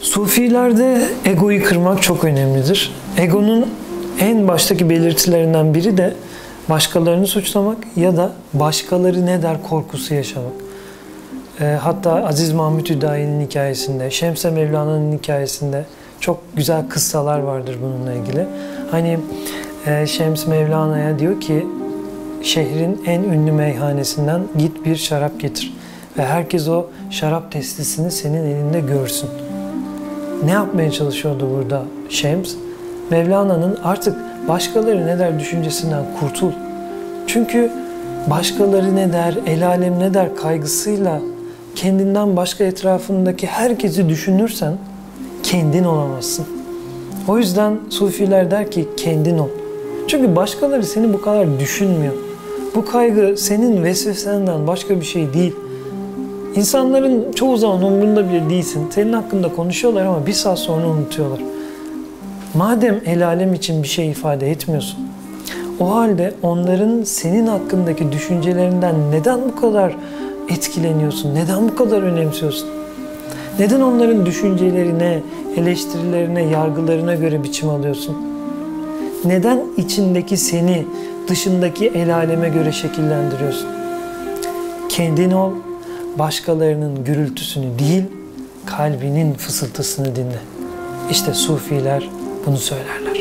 Sufilerde egoyu kırmak çok önemlidir. Egonun en baştaki belirtilerinden biri de başkalarını suçlamak ya da başkaları ne der korkusu yaşamak. E, hatta Aziz Mahmut Hüdayi'nin hikayesinde, Şemse Mevlana'nın hikayesinde çok güzel kıssalar vardır bununla ilgili. Hani e, Şems Mevlana'ya diyor ki şehrin en ünlü meyhanesinden git bir şarap getir ve herkes o şarap testisini senin elinde görsün. Ne yapmaya çalışıyordu burada Şems? Mevlana'nın artık başkaları ne der düşüncesinden kurtul. Çünkü başkaları ne der, el alem ne der kaygısıyla kendinden başka etrafındaki herkesi düşünürsen kendin olamazsın. O yüzden sufiler der ki kendin ol. Çünkü başkaları seni bu kadar düşünmüyor. Bu kaygı senin vesvesenden başka bir şey değil. İnsanların çoğu zaman umurunda bile değilsin. Senin hakkında konuşuyorlar ama bir saat sonra unutuyorlar. Madem el alem için bir şey ifade etmiyorsun, o halde onların senin hakkındaki düşüncelerinden neden bu kadar etkileniyorsun? Neden bu kadar önemsiyorsun? Neden onların düşüncelerine, eleştirilerine, yargılarına göre biçim alıyorsun? Neden içindeki seni dışındaki el aleme göre şekillendiriyorsun? Kendin ol, başkalarının gürültüsünü değil, kalbinin fısıltısını dinle. İşte sufiler bunu söylerler.